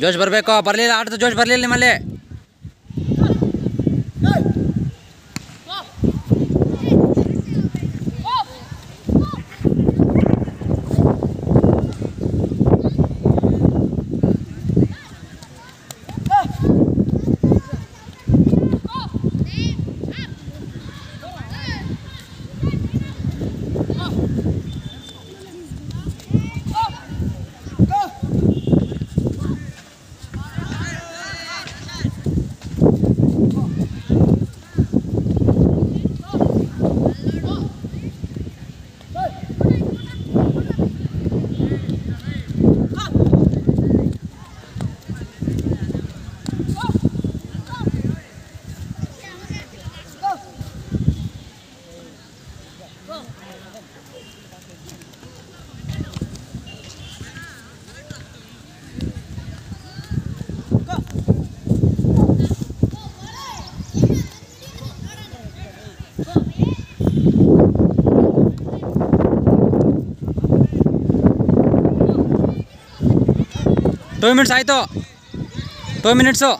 ಜೋಶ್ ಬರಬೇಕು ಬರಲಿಲ್ಲ ಆಟದ ಜೋಶ್ ಬರಲಿಲ್ಲ ನಿಮ್ಮಲ್ಲಿ ಟೂ ಮಿನಿಟ್ಸ್ ಆಯಿತು two minutes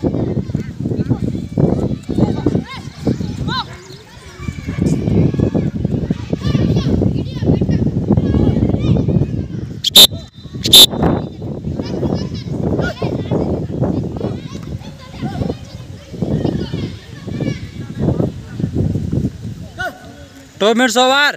two minutes over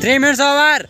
three minutes over